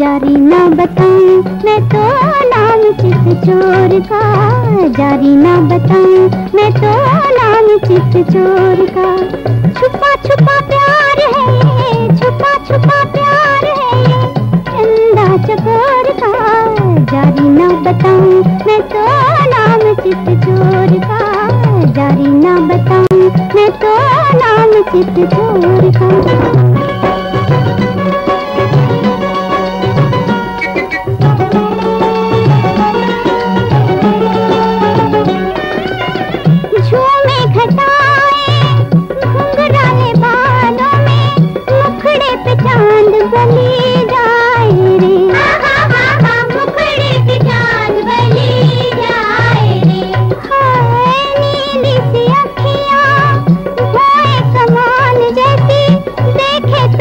जारी ना बताऊँ, मैं तो नाम चित चोर का। जारी ना बताऊँ, मैं तो नाम चित चोर का। छुपा छुपा प्यार है, छुपा छुपा प्यार है, चंदा चकोर का। जारी ना बताऊँ, मैं तो नाम चित चोर का। जारी ना बताऊँ, मैं तो नाम चित चोर का।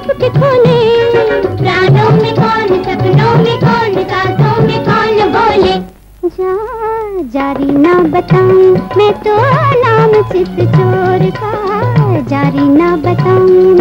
खोले प्राणों में कौन सपनों में कौन सांसों में कौन बोले? जा जारी ना बताऊँ मैं तो नाम चित चोर का जारी ना बताऊँ